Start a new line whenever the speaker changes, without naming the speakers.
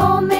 o me